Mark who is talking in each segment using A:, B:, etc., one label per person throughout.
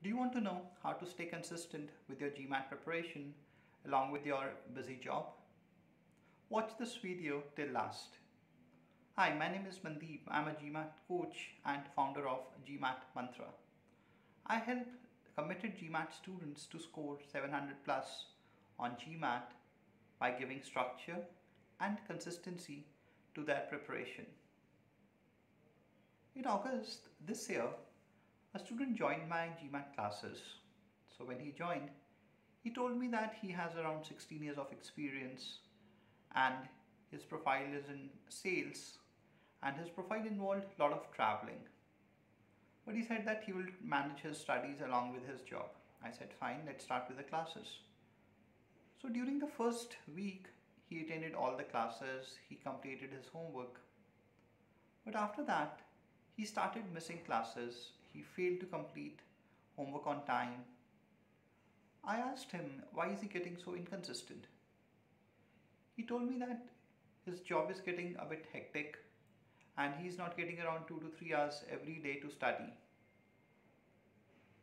A: Do you want to know how to stay consistent with your GMAT preparation along with your busy job? Watch this video till last. Hi, my name is Mandeep. I'm a GMAT coach and founder of GMAT Mantra. I help committed GMAT students to score 700 plus on GMAT by giving structure and consistency to their preparation. In August this year, student joined my GMAT classes. So when he joined, he told me that he has around 16 years of experience and his profile is in sales and his profile involved a lot of traveling. But he said that he will manage his studies along with his job. I said, fine, let's start with the classes. So during the first week, he attended all the classes, he completed his homework. But after that, he started missing classes, he failed to complete homework on time. I asked him why is he getting so inconsistent. He told me that his job is getting a bit hectic and he's not getting around 2 to 3 hours every day to study.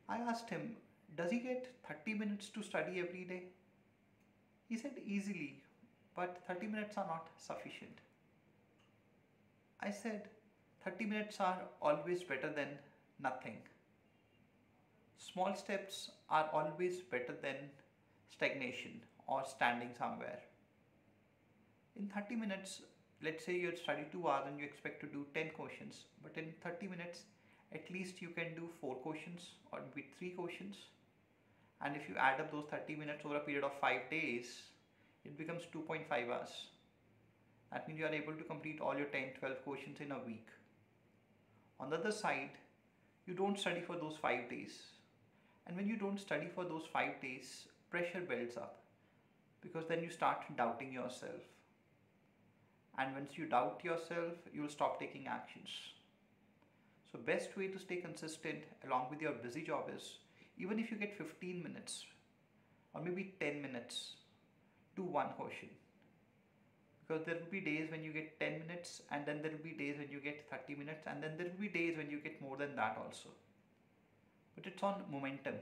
A: I asked him, does he get 30 minutes to study every day? He said easily, but 30 minutes are not sufficient. I said, 30 minutes are always better than nothing. Small steps are always better than stagnation or standing somewhere. In 30 minutes, let's say you study 2 hours and you expect to do 10 questions, but in 30 minutes, at least you can do 4 questions or maybe 3 questions. And if you add up those 30 minutes over a period of 5 days, it becomes 2.5 hours. That means you are able to complete all your 10 12 questions in a week. On the other side, you don't study for those five days. And when you don't study for those five days, pressure builds up because then you start doubting yourself. And once you doubt yourself, you'll stop taking actions. So best way to stay consistent along with your busy job is even if you get 15 minutes or maybe 10 minutes, do one question because there will be days when you get 10 minutes and then there will be days when you get 30 minutes and then there will be days when you get more than that also. But it's on momentum.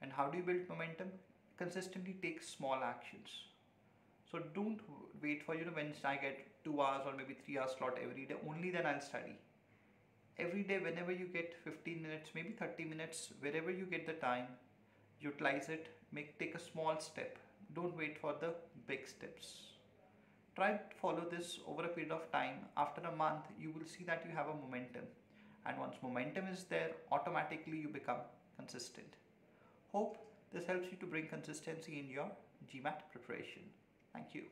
A: And how do you build momentum? Consistently take small actions. So don't wait for you know when i get two hours or maybe three hours slot every day only then i'll study. Every day whenever you get 15 minutes maybe 30 minutes wherever you get the time utilize it make take a small step. Don't wait for the big steps Try to follow this over a period of time. After a month, you will see that you have a momentum. And once momentum is there, automatically you become consistent. Hope this helps you to bring consistency in your GMAT preparation. Thank you.